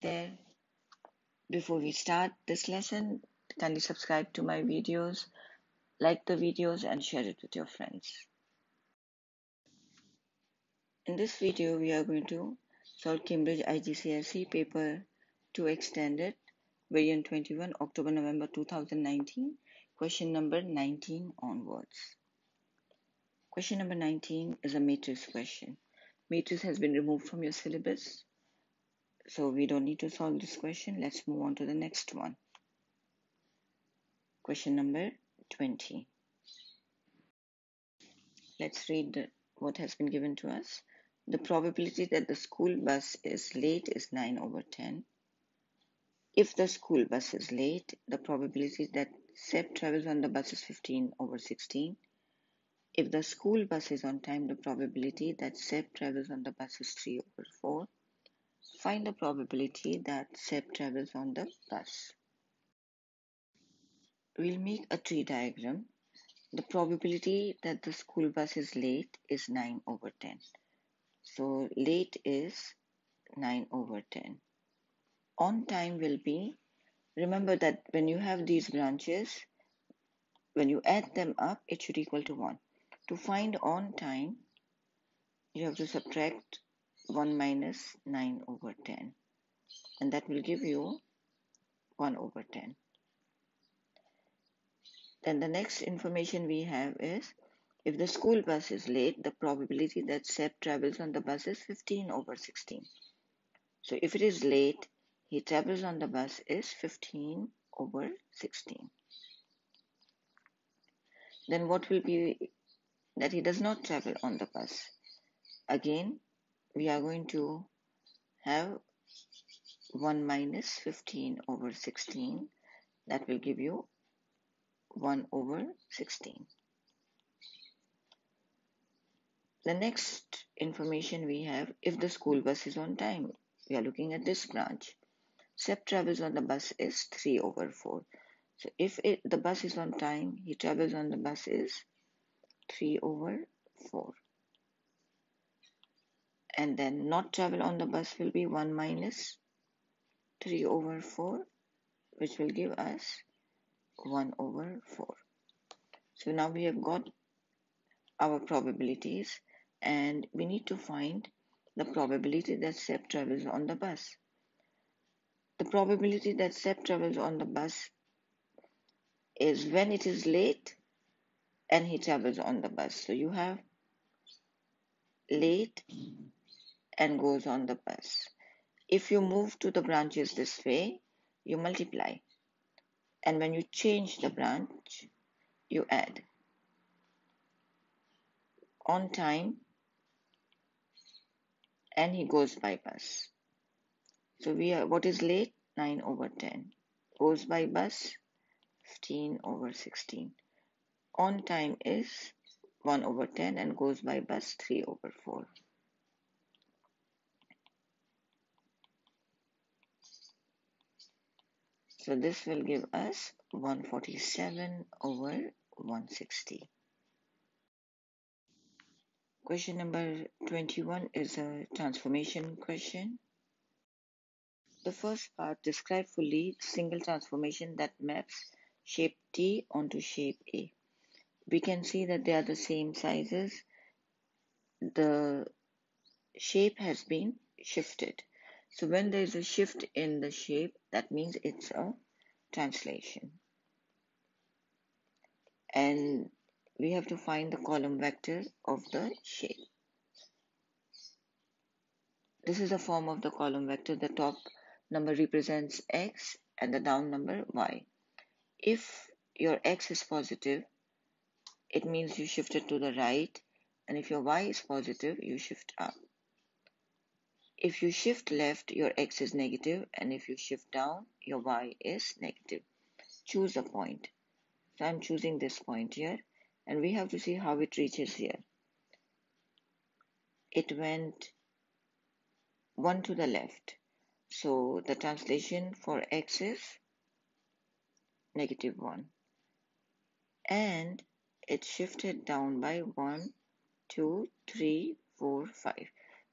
there. Before we start this lesson, kindly subscribe to my videos, like the videos and share it with your friends. In this video, we are going to solve Cambridge IGCSE paper 2 extended variant 21 October November 2019 question number 19 onwards. Question number 19 is a matrix question. Matrix has been removed from your syllabus so we don't need to solve this question. Let's move on to the next one. Question number 20. Let's read the, what has been given to us. The probability that the school bus is late is 9 over 10. If the school bus is late, the probability that Seb travels on the bus is 15 over 16. If the school bus is on time, the probability that Seb travels on the bus is 3 over 4. Find the probability that Seb travels on the bus. We'll make a tree diagram. The probability that the school bus is late is 9 over 10. So late is 9 over 10. On time will be, remember that when you have these branches, when you add them up, it should equal to 1. To find on time, you have to subtract 1 minus 9 over 10 and that will give you 1 over 10. Then the next information we have is if the school bus is late, the probability that Seb travels on the bus is 15 over 16. So if it is late, he travels on the bus is 15 over 16. Then what will be that he does not travel on the bus? Again, we are going to have 1 minus 15 over 16 that will give you 1 over 16 the next information we have if the school bus is on time we are looking at this branch. Seb travels on the bus is 3 over 4 so if it, the bus is on time he travels on the bus is 3 over 4 and then not travel on the bus will be 1 minus 3 over 4 which will give us 1 over 4. So now we have got our probabilities and we need to find the probability that Seb travels on the bus. The probability that Seb travels on the bus is when it is late and he travels on the bus. So you have late and goes on the bus. If you move to the branches this way, you multiply. And when you change the branch, you add. On time, and he goes by bus. So we are what is late? 9 over 10. Goes by bus 15 over 16. On time is 1 over 10 and goes by bus 3 over 4. So this will give us 147 over 160. Question number 21 is a transformation question. The first part describe fully single transformation that maps shape T onto shape A. We can see that they are the same sizes. The shape has been shifted. So when there is a shift in the shape, that means it's a translation. And we have to find the column vector of the shape. This is the form of the column vector. The top number represents x and the down number y. If your x is positive, it means you shifted to the right. And if your y is positive, you shift up. If you shift left, your x is negative, and if you shift down, your y is negative. Choose a point. So I'm choosing this point here, and we have to see how it reaches here. It went 1 to the left. So the translation for x is negative 1. And it shifted down by 1, 2, 3, 4, 5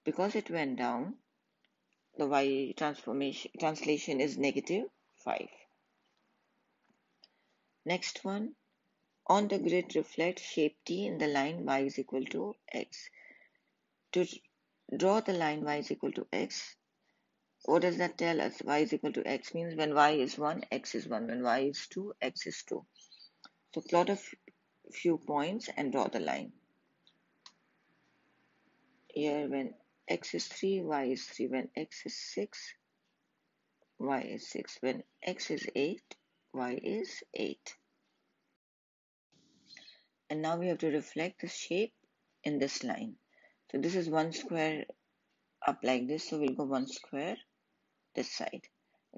because it went down the y transformation translation is negative 5. Next one, on the grid reflect shape t in the line y is equal to x. To draw the line y is equal to x, what does that tell us? y is equal to x means when y is 1, x is 1. When y is 2, x is 2. So plot a few points and draw the line. Here when x is 3, y is 3. When x is 6, y is 6. When x is 8, y is 8. And now we have to reflect the shape in this line. So this is one square up like this. So we'll go one square this side.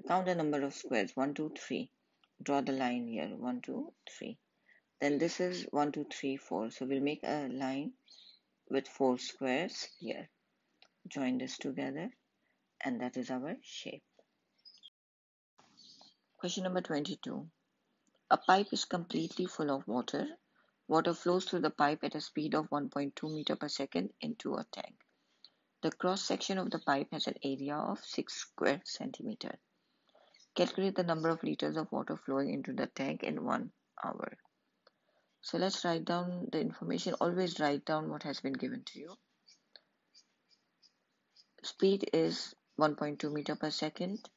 Count the number of squares. 1, 2, 3. Draw the line here. 1, 2, 3. Then this is 1, 2, 3, 4. So we'll make a line with 4 squares here. Join this together and that is our shape. Question number 22. A pipe is completely full of water. Water flows through the pipe at a speed of 1.2 meter per second into a tank. The cross section of the pipe has an area of 6 square centimeter. Calculate the number of liters of water flowing into the tank in one hour. So let's write down the information. Always write down what has been given to you. Speed is 1.2 meter per second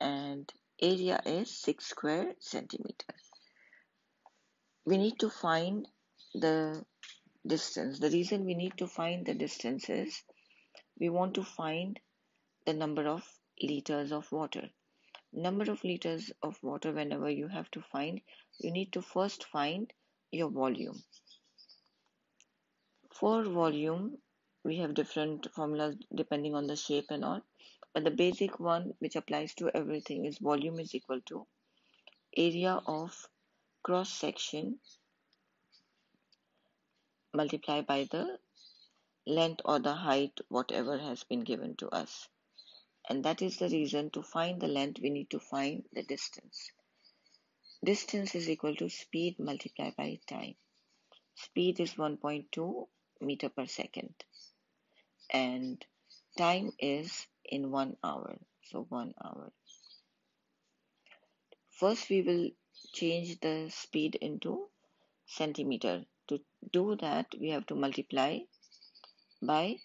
and area is 6 square centimeter. We need to find the distance. The reason we need to find the distance is we want to find the number of liters of water. Number of liters of water whenever you have to find, you need to first find your volume. For volume, we have different formulas depending on the shape and all, but the basic one which applies to everything is volume is equal to area of cross section multiplied by the length or the height, whatever has been given to us. And that is the reason to find the length, we need to find the distance. Distance is equal to speed multiplied by time. Speed is 1.2 meter per second. And time is in one hour. So one hour. First, we will change the speed into centimeter. To do that, we have to multiply by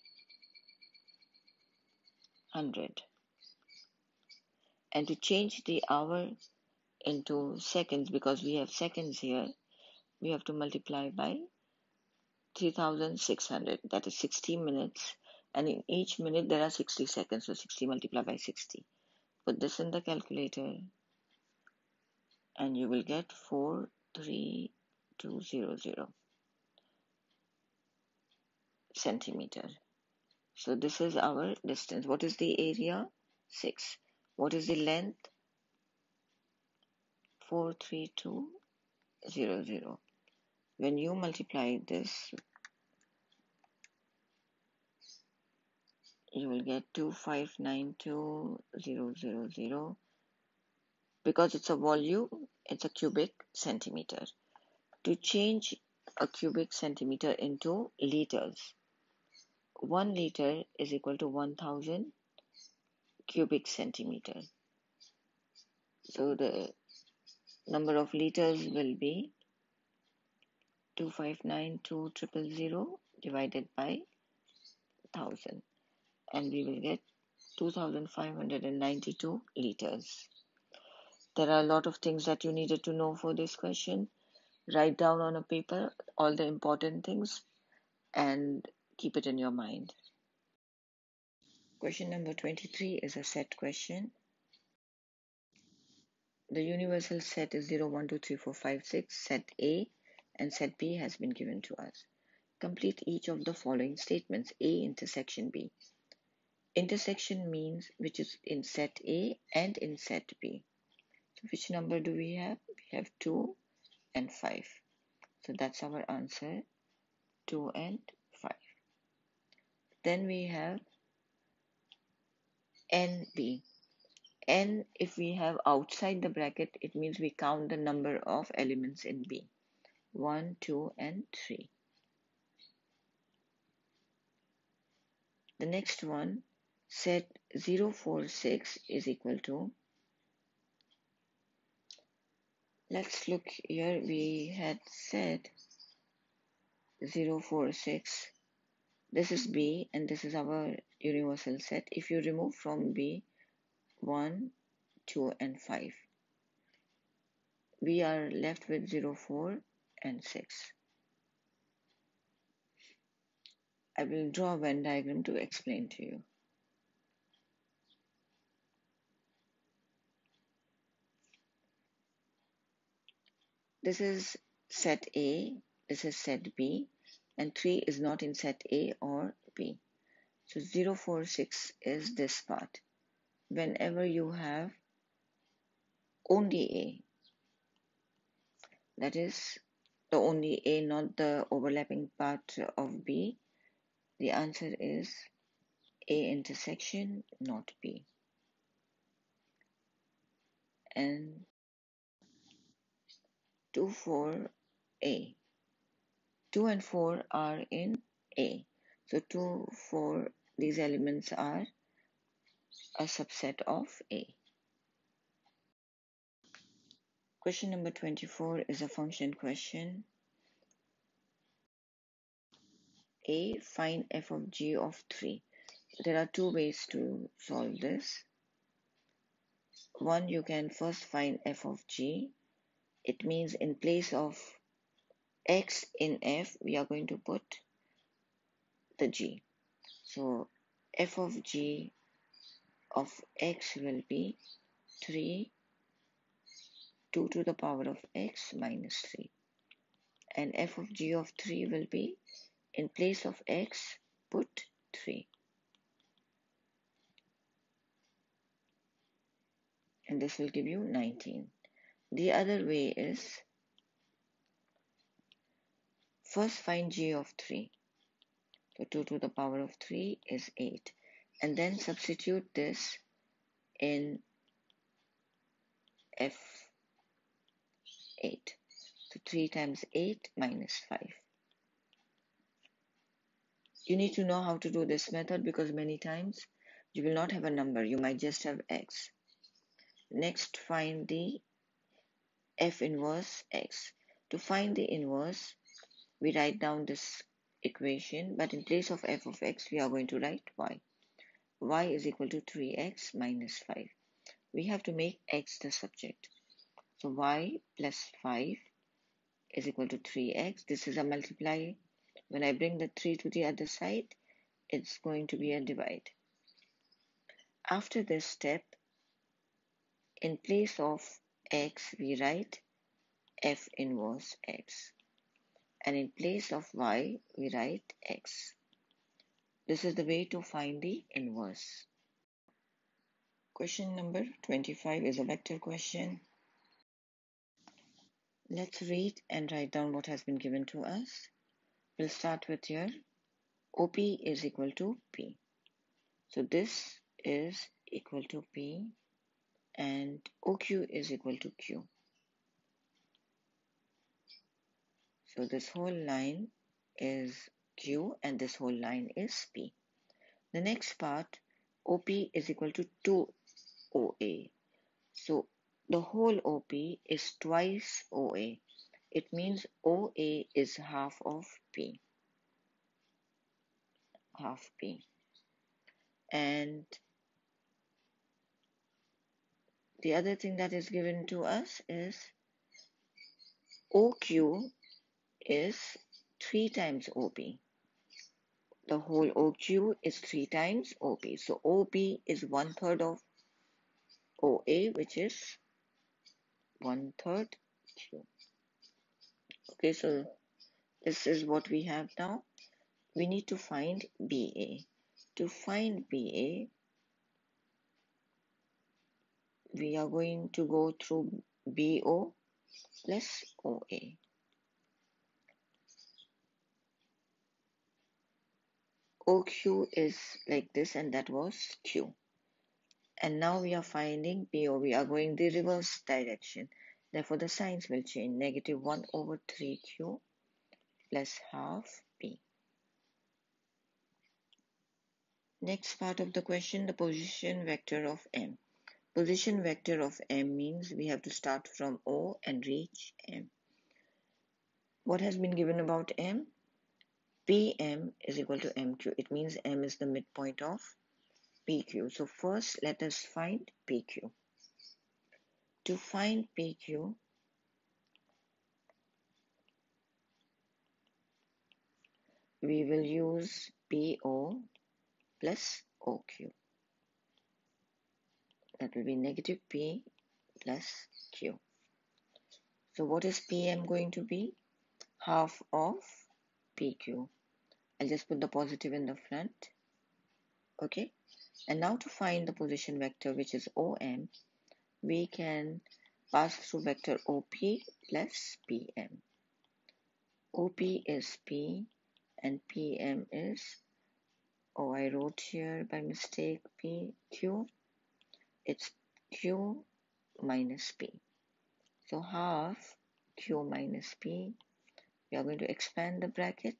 100 and to change the hour into seconds because we have seconds here we have to multiply by 3600 that is 60 minutes and in each minute there are 60 seconds so 60 multiplied by 60 put this in the calculator and you will get 43200 centimeter. So this is our distance. What is the area? 6. What is the length? 43200. When you multiply this, you will get 2592000. Because it's a volume, it's a cubic centimeter. To change a cubic centimeter into liters, 1 liter is equal to 1000 cubic centimeter. So the number of liters will be 2592000 divided by 1000 and we will get 2592 liters. There are a lot of things that you needed to know for this question. Write down on a paper all the important things and keep it in your mind. Question number 23 is a set question. The universal set is 0, 1, 2, 3, 4, 5, 6. Set A and set B has been given to us. Complete each of the following statements. A intersection B. Intersection means which is in set A and in set B. So which number do we have? We have 2 and 5. So that's our answer 2 and 5. then we have NB. N, if we have outside the bracket, it means we count the number of elements in B. 1, 2, and 3. The next one, set 046 is equal to let's look here we had set 046 this is b and this is our universal set. If you remove from b 1 2 and 5 we are left with 0 4 and 6 I will draw a Venn diagram to explain to you This is set A, this is set B, and 3 is not in set A or B. So 0, 4, 6 is this part. Whenever you have only A, that is the only A, not the overlapping part of B, the answer is A intersection, not B. And 2, 4, A. 2 and 4 are in A. So 2, 4, these elements are a subset of A. Question number 24 is a function question. A, find f of g of 3. There are two ways to solve this. One, you can first find f of g it means in place of x in f we are going to put the g. So f of g of x will be 3 2 to the power of x minus 3 and f of g of 3 will be in place of x put 3 and this will give you 19 the other way is first find g of 3. So 2 to the power of 3 is 8. And then substitute this in f8. So 3 times 8 minus 5. You need to know how to do this method because many times you will not have a number. You might just have x. Next, find the f inverse x. To find the inverse, we write down this equation, but in place of f of x, we are going to write y. y is equal to 3x minus 5. We have to make x the subject. So y plus 5 is equal to 3x. This is a multiply. When I bring the 3 to the other side, it's going to be a divide. After this step, in place of x we write f inverse x and in place of y we write x. This is the way to find the inverse. Question number 25 is a vector question. Let's read and write down what has been given to us. We'll start with here. OP is equal to P. So this is equal to P and OQ is equal to Q. So this whole line is Q and this whole line is P. The next part, OP is equal to 2OA. So the whole OP is twice OA. It means OA is half of P. Half P. And the other thing that is given to us is OQ is 3 times OP. The whole OQ is 3 times OP. So OP is one third of OA, which is one third Q. Okay, so this is what we have now. We need to find BA. To find BA, we are going to go through BO plus OA. OQ is like this and that was Q. And now we are finding BO. We are going the reverse direction. Therefore, the signs will change. Negative 1 over 3Q plus half P. Next part of the question, the position vector of M. Position vector of M means we have to start from O and reach M. What has been given about M? PM is equal to MQ. It means M is the midpoint of PQ. So first let us find PQ. To find PQ, we will use PO plus OQ. That will be negative P plus Q. So what is PM going to be? Half of PQ. I'll just put the positive in the front. Okay. And now to find the position vector which is OM, we can pass through vector OP plus PM. OP is P and PM is oh I wrote here by mistake P Q it's Q minus P. So half Q minus P. We are going to expand the bracket.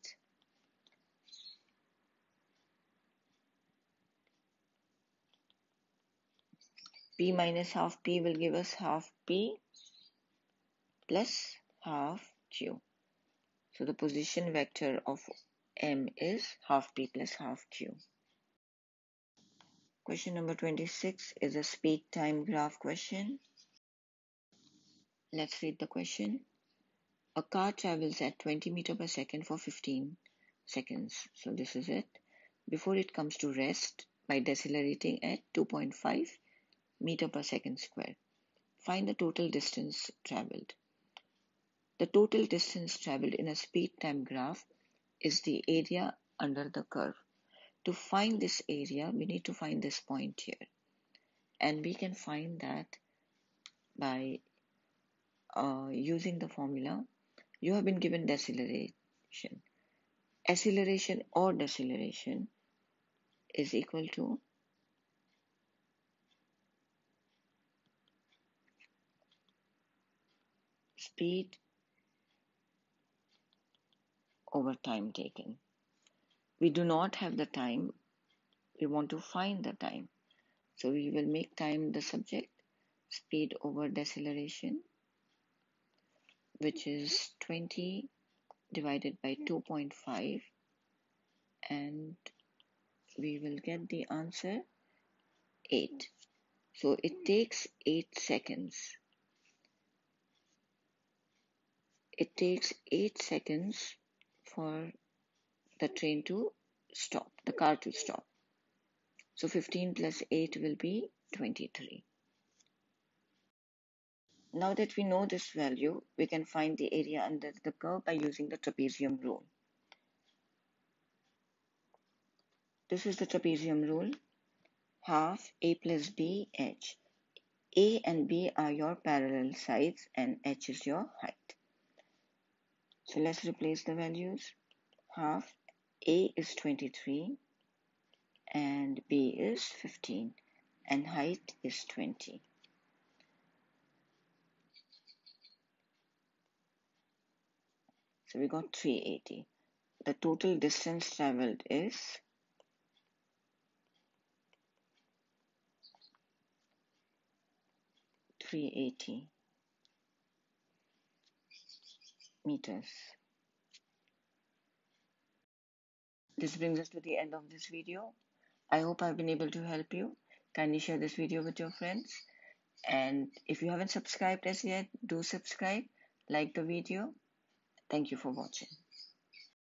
P minus half P will give us half P plus half Q. So the position vector of m is half p plus half q. Question number 26 is a speed time graph question. Let's read the question. A car travels at 20 meter per second for 15 seconds. So this is it. Before it comes to rest by decelerating at 2.5 meter per second square. Find the total distance traveled. The total distance traveled in a speed time graph is the area under the curve. To find this area, we need to find this point here. And we can find that by uh, using the formula. You have been given deceleration. Acceleration or deceleration is equal to speed over time taken. We do not have the time, we want to find the time. So we will make time the subject, speed over deceleration, which is 20 divided by 2.5 and we will get the answer 8. So it takes 8 seconds. It takes 8 seconds for the train to stop, the car to stop. So 15 plus 8 will be 23. Now that we know this value, we can find the area under the curve by using the trapezium rule. This is the trapezium rule. Half a plus b h. A and b are your parallel sides and h is your height. So let's replace the values. Half A is 23 and B is 15 and height is 20. So we got 380. The total distance traveled is three eighty meters. This brings us to the end of this video. I hope I've been able to help you. Kindly share this video with your friends. And if you haven't subscribed as yet, do subscribe, like the video. Thank you for watching.